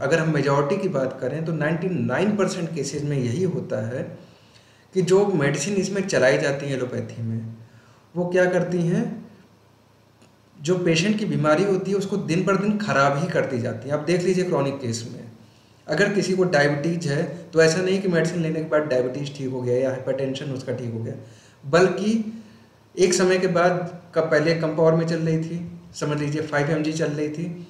अगर हम मेजॉरिटी की बात करें तो 99 परसेंट केसेज में यही होता है कि जो मेडिसिन इसमें चलाई जाती हैं एलोपैथी में, वो क्या करती हैं? जो पेशेंट की बीमारी होती है, उसको दिन पर दिन खराब ही करती जाती है। आप देख लीजिए क्रॉनिक केस में। अगर किसी को डायबिटीज़ है तो ऐसा नहीं कि मेडिसिन लेने के बाद डायबिटीज़ ठीक हो गया या हाइपरटेंशन उसका ठीक हो गया, बल्कि एक समय के बाद का पहले कम पावर में चल रही थी, समझ लीजिए फाइव एम चल रही थी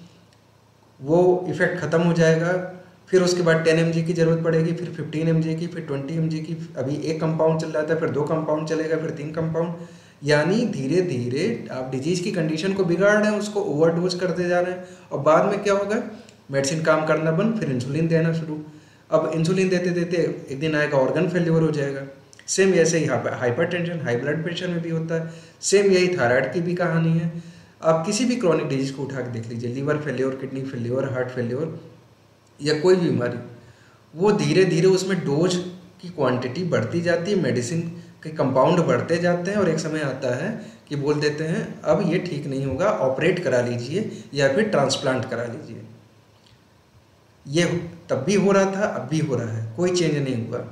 वो इफ़ेक्ट ख़त्म हो जाएगा, फिर उसके बाद टेन एम की ज़रूरत पड़ेगी, फिर फिफ्टीन एम की, फिर ट्वेंटी एम की, अभी एक कंपाउंड चल रहा था, फिर दो कंपाउंड चलेगा, फिर तीन कंपाउंड यानी धीरे धीरे आप डिज़ीज़ की कंडीशन को बिगाड़ रहे हैं, उसको ओवरडोज करते जा रहे हैं। और बाद में क्या होगा? मेडिसिन काम करना बंद, फिर इंसुलिन देना शुरू। अब इंसुलिन देते देते एक दिन आएगा ऑर्गन फेल्योर हो जाएगा। सेम ऐसे ही hypertension high blood pressure में भी होता है। सेम यही थायराइड की भी कहानी है। आप किसी भी क्रॉनिक डिज़ीज़ को उठा के देख लीजिए liver failure kidney failure heart failure या कोई भी बीमारी, वो धीरे धीरे उसमें डोज की क्वांटिटी बढ़ती जाती है मेडिसिन के कंपाउंड बढ़ते जाते हैं और एक समय आता है कि बोल देते हैं, अब ये ठीक नहीं होगा ऑपरेट करा लीजिए या फिर ट्रांसप्लांट करा लीजिए। ये तब भी हो रहा था, अब भी हो रहा है, कोई चेंज नहीं हुआ।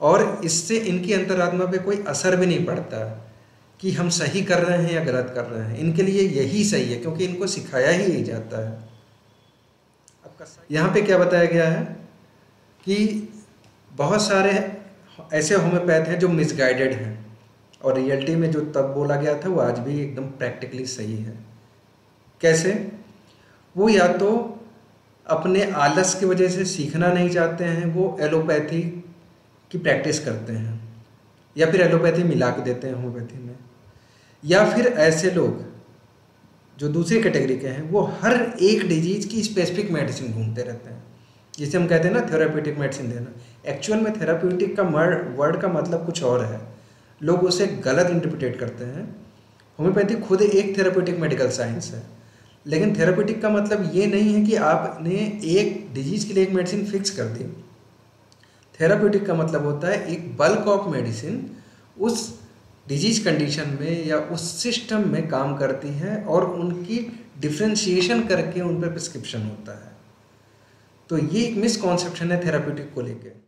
और इससे इनकी अंतरात्मा पे कोई असर भी नहीं पड़ता। कि हम सही कर रहे हैं या गलत कर रहे हैं। इनके लिए यही सही है, क्योंकि इनको सिखाया ही यही जाता है। यहाँ पे क्या बताया गया है कि बहुत सारे ऐसे होम्योपैथ हैं जो मिसगाइडेड हैं। और रियलिटी में जो तब बोला गया था, वो आज भी एकदम प्रैक्टिकली सही है। कैसे? वो या तो अपने आलस की वजह से सीखना नहीं चाहते हैं, वो एलोपैथी की प्रैक्टिस करते हैं। या फिर एलोपैथी मिला के देते हैं होम्योपैथी में। या फिर ऐसे लोग जो दूसरी कैटेगरी के हैं, वो हर एक डिज़ीज़ की स्पेसिफिक मेडिसिन ढूंढते रहते हैं। जिसे हम कहते हैं ना थेराप्यूटिक मेडिसिन देना। एक्चुअल में थेराप्यूटिक का वर्ड का मतलब कुछ और है। लोग उसे गलत इंटरप्रिटेट करते हैं। होम्योपैथी खुद एक थेराप्यूटिक मेडिकल साइंस है। लेकिन थेराप्यूटिक का मतलब ये नहीं है कि आपने एक डिज़ीज़ के लिए एक मेडिसिन फिक्स कर दी। थेराप्यूटिक का मतलब होता है एक बल्क ऑफ़ मेडिसिन उस डिज़ीज़ कंडीशन में या उस सिस्टम में काम करती हैं और उनकी डिफ्रेंशिएशन करके उन पर प्रिस्क्रिप्शन होता है। तो ये एक मिसकॉन्सेप्शन है थेराप्यूटिक को लेकर